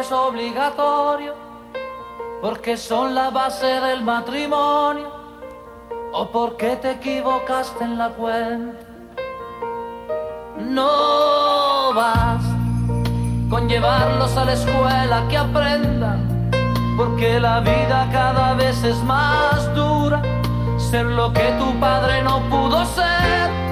es obligatorio, porque son la base del matrimonio, o porque te equivocaste en la cuenta. No vas con llevarlos a la escuela que aprendan, porque la vida cada vez es más dura, ser lo que tu padre no pudo ser.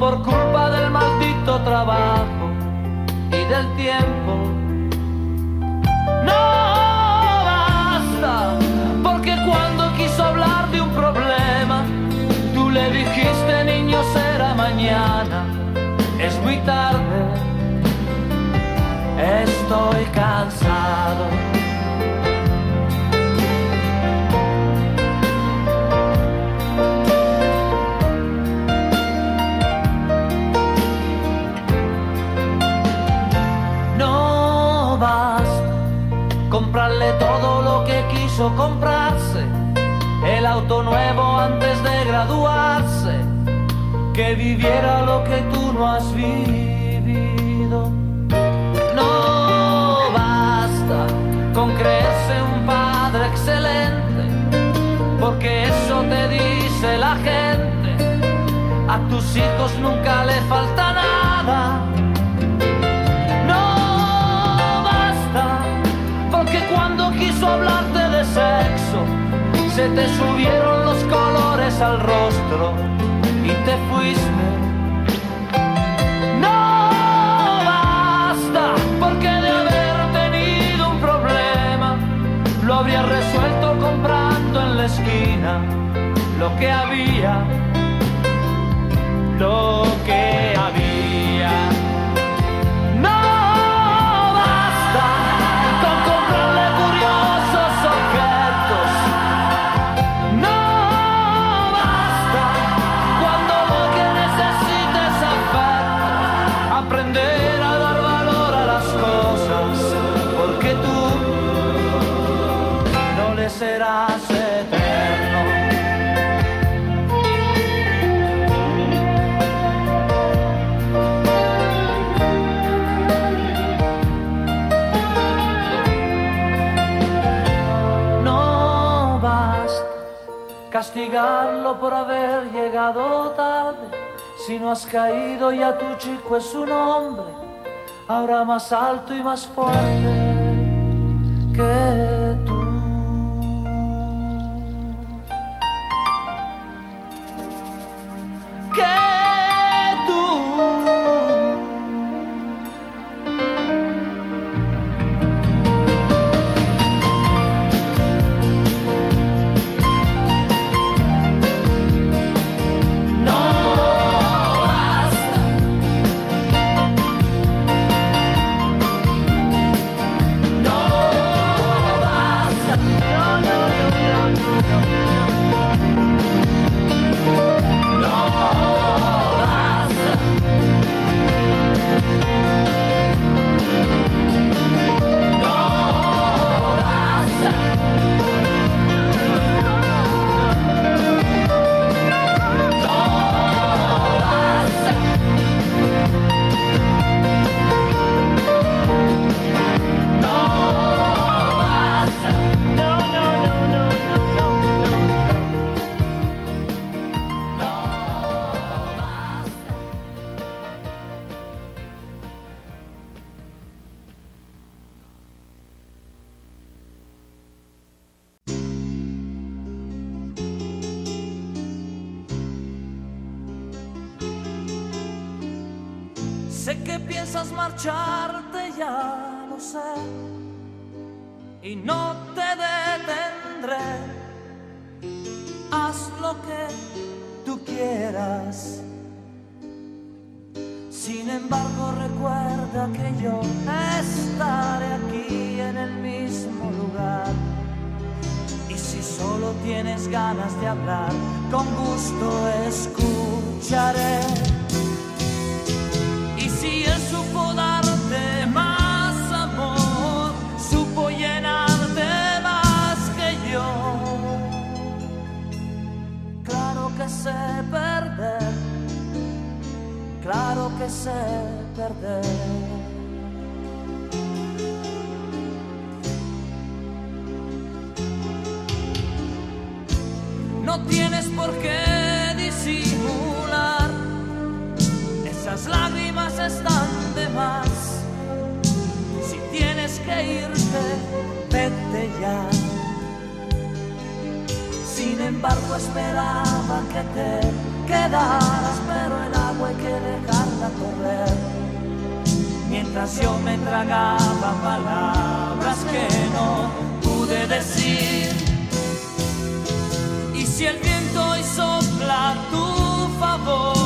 Por culpa del maldito trabajo y del tiempo. No basta, porque cuando quiso hablar de un problema, tú le dijiste niño será mañana, es muy tarde, estoy cansado. Comprarse, el auto nuevo antes de graduarse, que viviera lo que tú no has vivido. No basta con creerse un padre excelente, porque eso te dice la gente, a tus hijos nunca le falta nada. Se te subieron los colores al rostro y te fuiste. No basta, porque de haber tenido un problema, lo habría resuelto comprando en la esquina lo que había, lo que por haber llegado tarde. Si no has caído ya tu chico es un hombre, ahora más alto y más fuerte. Que Sé que piensas marcharte, ya lo sé, y no te detendré. Haz lo que tú quieras. Sin embargo, recuerda que yo estaré aquí en el mismo lugar. Y si solo tienes ganas de hablar, con gusto escucharé. sé perder, claro que sé perder. No tienes por qué disimular, esas lágrimas están de más. Si tienes que irte, vete ya. Embargo, esperaba que te quedaras, pero el agua hay que dejarla correr. Mientras yo me tragaba palabras que no pude decir. Y si el viento hoy sopla a tu favor,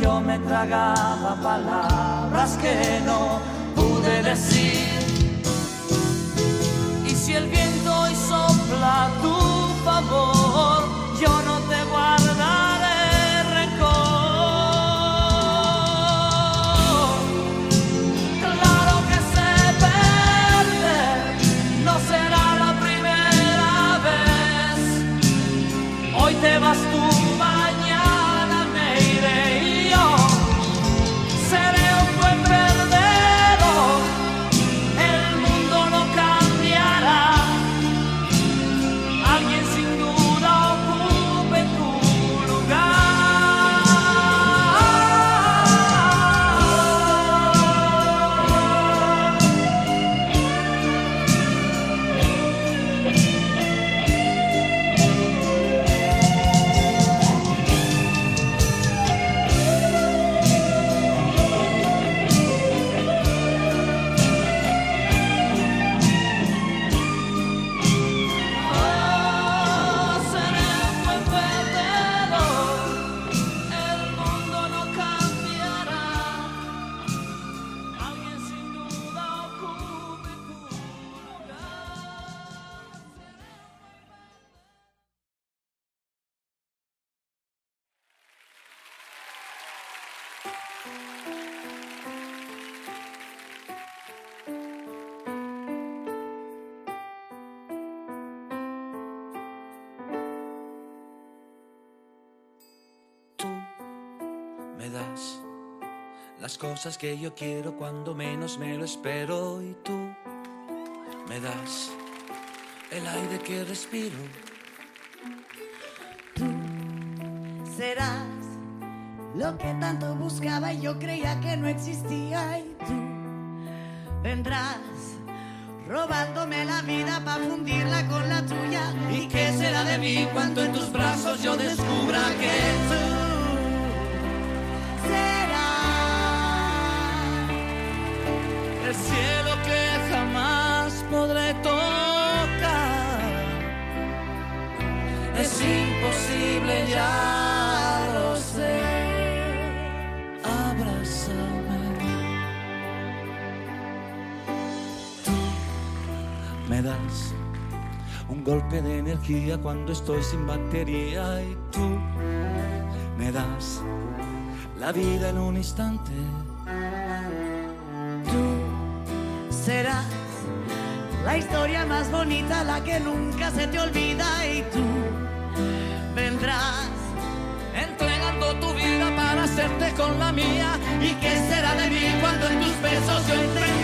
yo me tragaba palabras que no pude decir. Y si el viento hoy sopla a cosas que yo quiero cuando menos me lo espero. Y tú me das el aire que respiro. serás lo que tanto buscaba y yo creía que no existía. Y tú vendrás robándome la vida para fundirla con la tuya. ¿Y qué será de mí cuando en tus brazos yo descubra que tú el cielo que jamás podré tocar? Es imposible, ya lo sé. Abrázame. Tú me das un golpe de energía cuando estoy sin batería y tú me das la vida en un instante. Tú serás la historia más bonita la que nunca se te olvida y tú vendrás entregando tu vida para hacerte con la mía. ¿Y qué será de mí cuando en tus besos yo entendía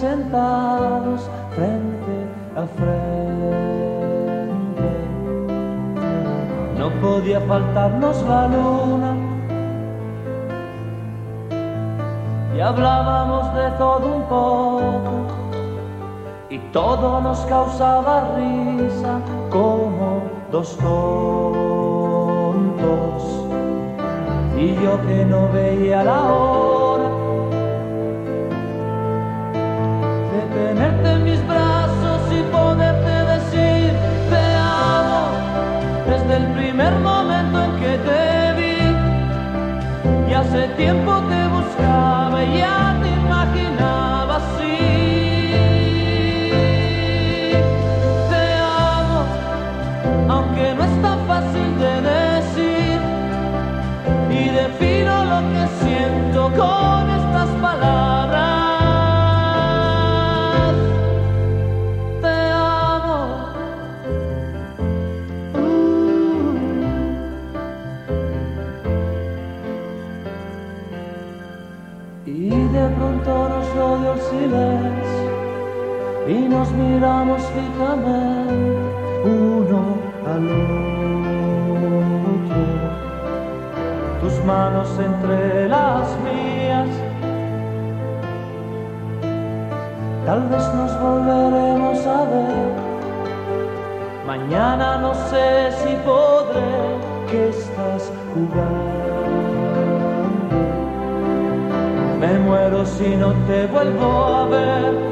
sentados frente a frente. No podía faltarnos la luna. Y hablábamos de todo un poco. Y todo nos causaba risa como dos tontos y yo que no veía la hora tiempo te buscaba ya si no te vuelvo a ver.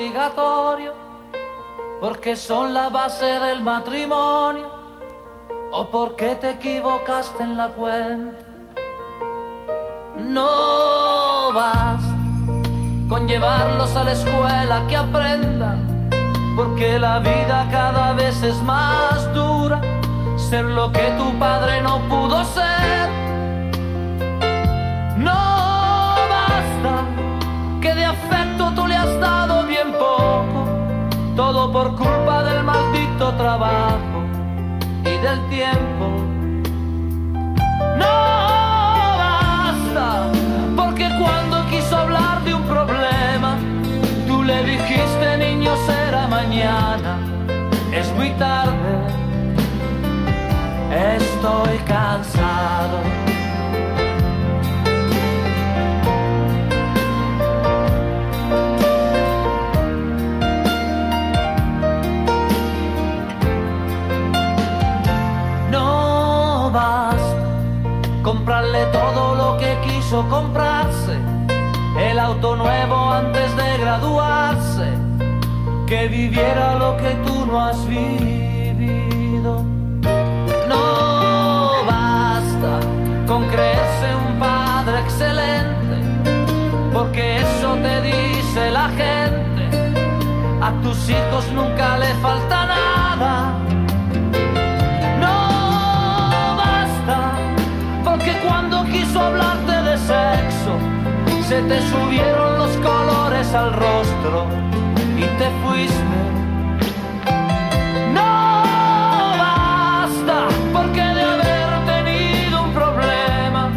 Obligatorio, porque son la base del matrimonio, o porque te equivocaste en la cuenta. No vas con llevarlos a la escuela que aprendan, porque la vida cada vez es más dura, ser lo que tu padre no pudo ser. Por culpa del maldito trabajo y del tiempo. No basta porque cuando quiso hablar de un problema, tú le dijiste niño será mañana, es muy tarde, estoy cansado. Comprarse el auto nuevo antes de graduarse, que viviera lo que tú no has vivido. No basta con creerse un padre excelente, porque eso te dice la gente. A tus hijos nunca le falta te subieron los colores al rostro y te fuiste. No basta, porque de haber tenido un problema,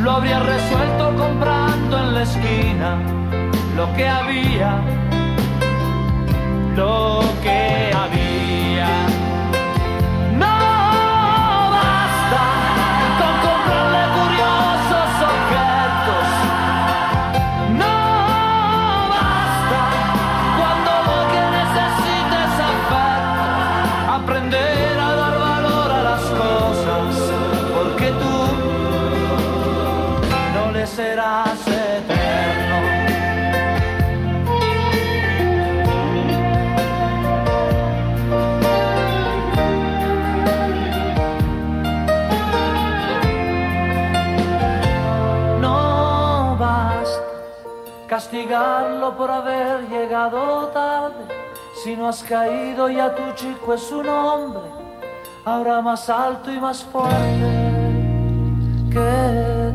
lo habría resuelto comprando en la esquina lo que había, lo que castigarlo por haber llegado tarde. Si no has caído ya tu chico es un hombre, ahora más alto y más fuerte que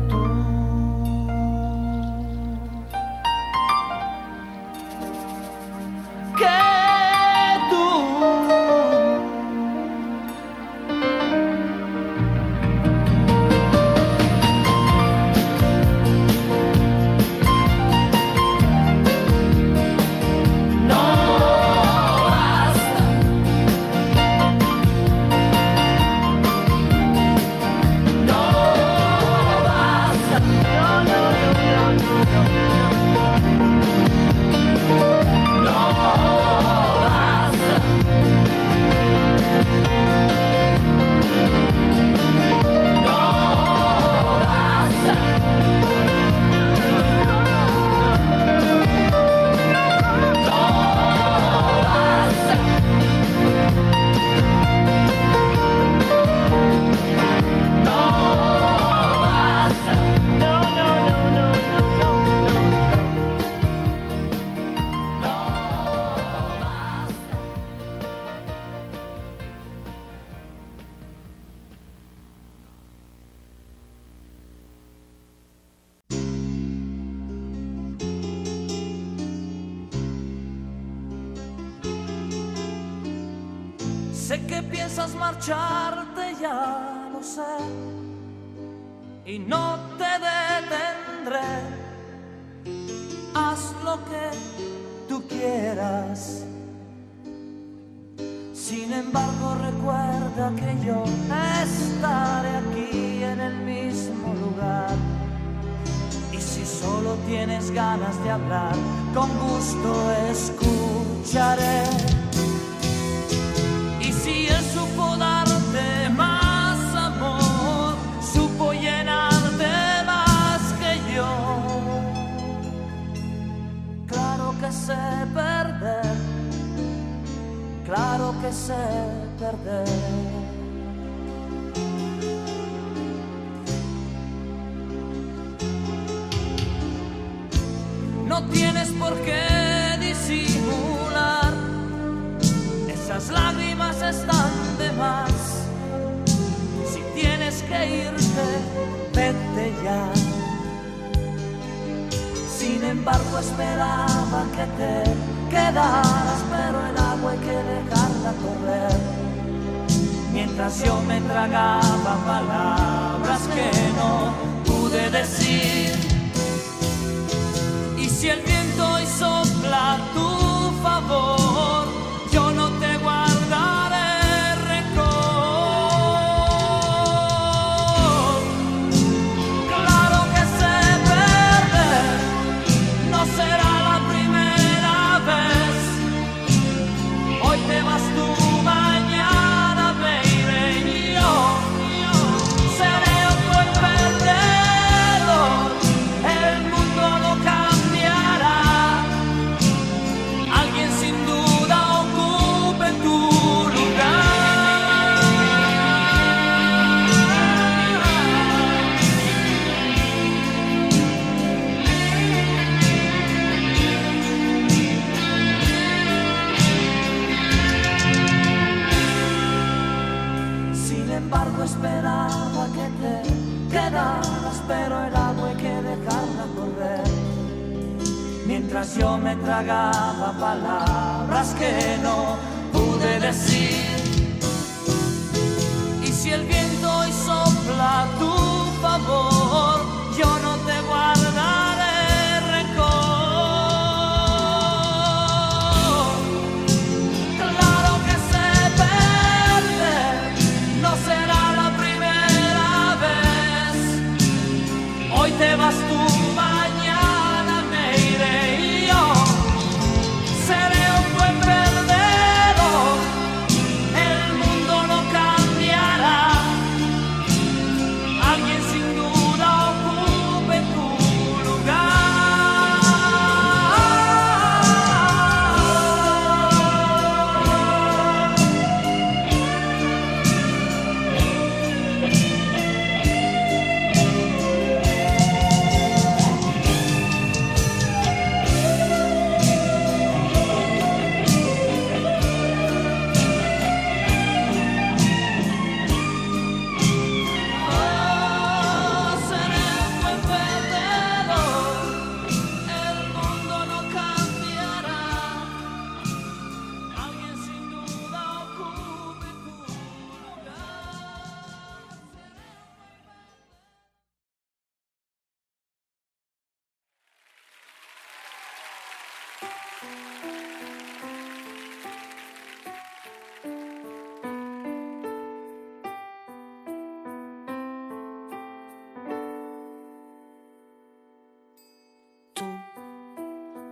que sé perder, claro que sé perder. No tienes por qué disimular esas lágrimas están de más. Si tienes que irte, vete ya. Sin embargo, esperaba que te quedaras, pero el agua hay que dejarla correr. Mientras yo me tragaba palabras que no pude decir. Y si el viento hoy sopla a tu favor,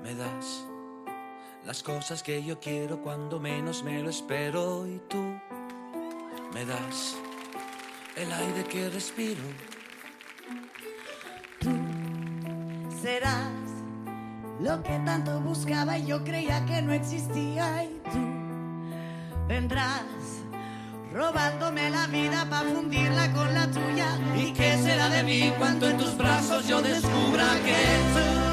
me das las cosas que yo quiero cuando menos me lo espero y tú me das el aire que respiro. Tú serás lo que tanto buscaba y yo creía que no existía y tú vendrás robándome la vida para fundirla con la tuya. ¿Y qué será de mí cuando en tus brazos yo descubra que tú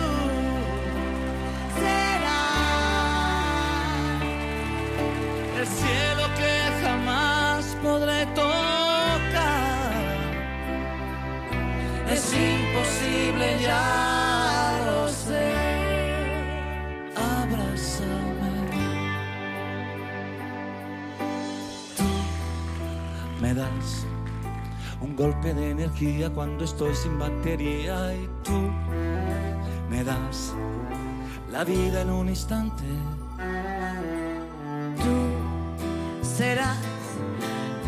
golpe de energía cuando estoy sin batería y tú me das la vida en un instante. Tú serás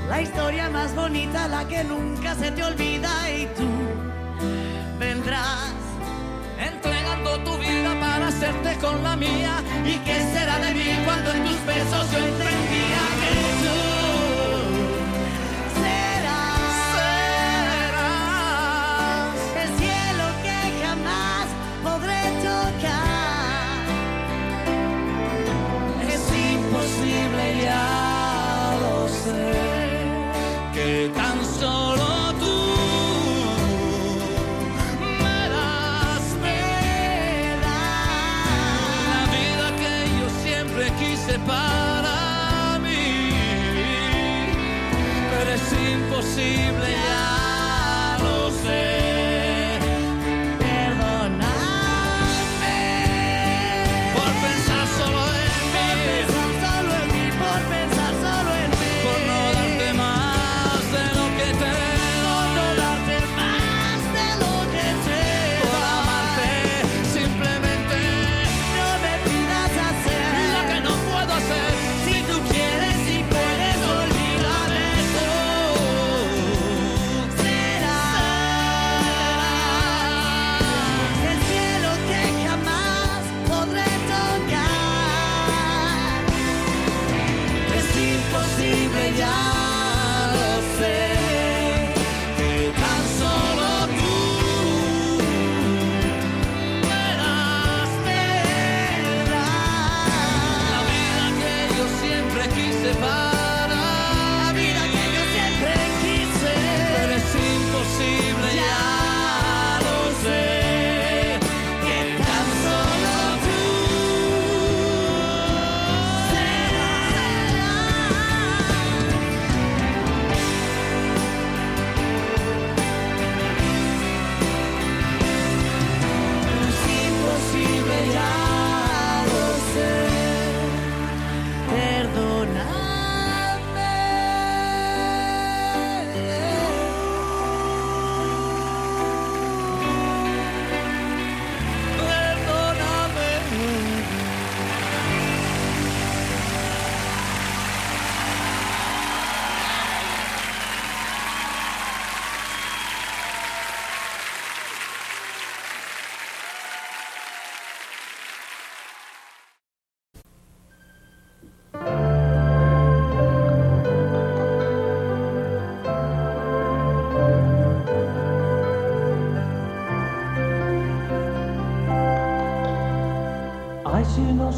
la historia más bonita, la que nunca se te olvida y tú vendrás entregando tu vida para hacerte con la mía y qué será de mí cuando en tus besos yo entendía. imposible.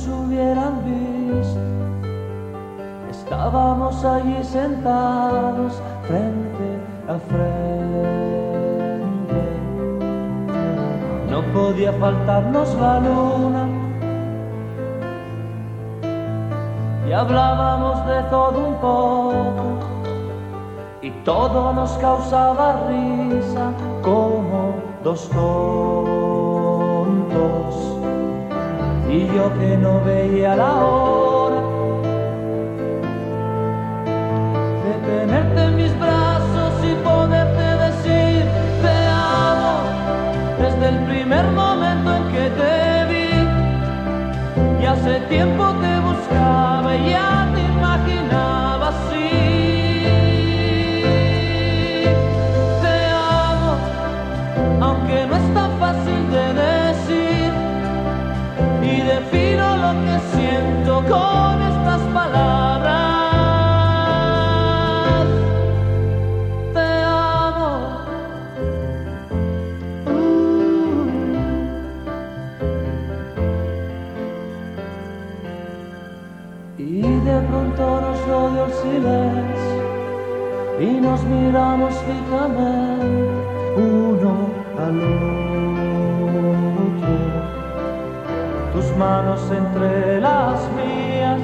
Hubieran visto. Estábamos allí sentados frente a frente. No podía faltarnos la luna. Y hablábamos de todo un poco. Y todo nos causaba risa como dos tontos y yo que no veía la hora de tenerte en mis brazos y poderte decir te amo desde el primer momento en que te vi. Y hace tiempo te buscaba y ya te imaginaba así. Te amo aunque no es tan fácil y nos miramos fijamente uno al otro tus manos entre las mías.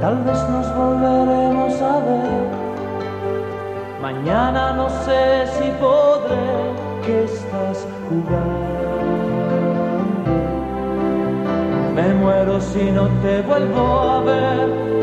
Tal vez nos volveremos a ver. Mañana no sé si podré que estás jugando. Me muero si no te vuelvo a ver.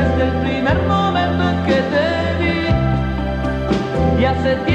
Desde el primer momento en que te vi. Y hace tiempo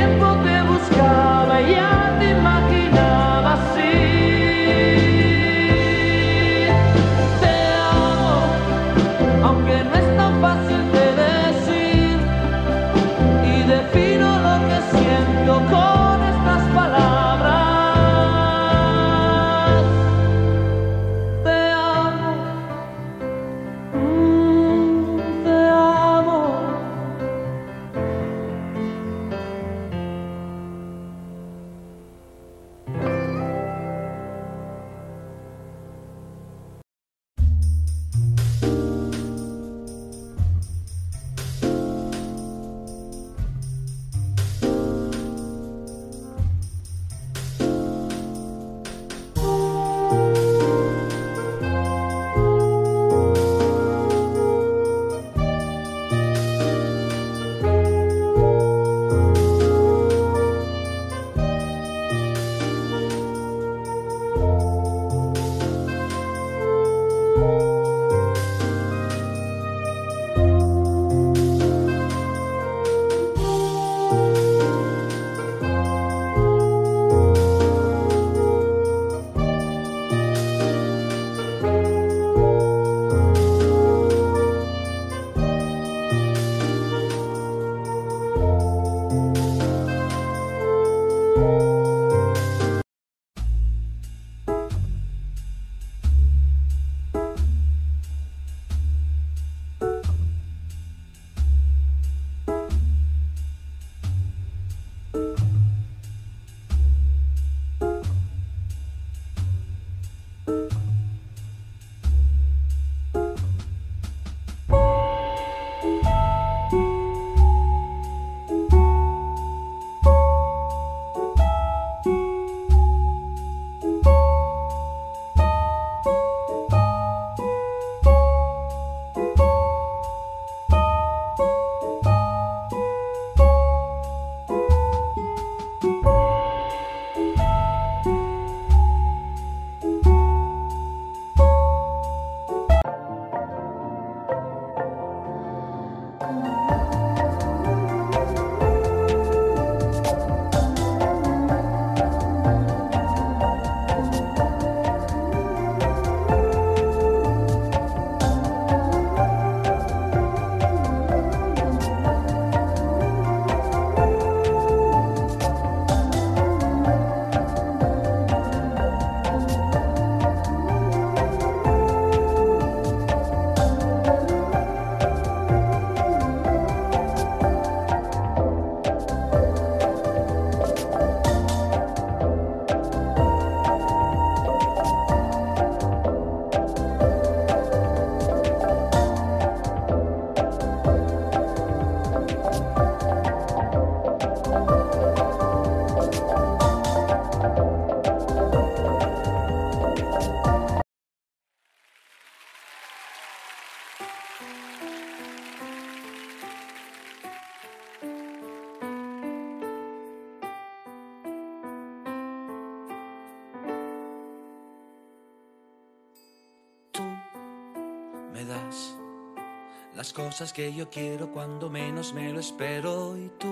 las cosas que yo quiero cuando menos me lo espero y tú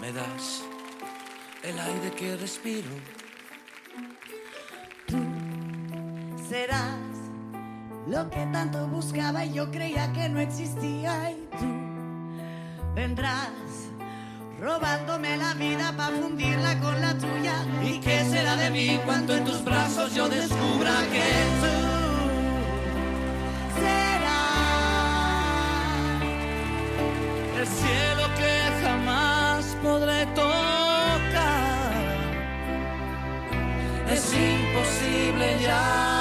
me das el aire que respiro. Tú serás lo que tanto buscaba y yo creía que no existía y tú vendrás robándome la vida para fundirla con la tuya. ¿Y qué será de mí cuando en tus brazos yo descubra que tú imposible ya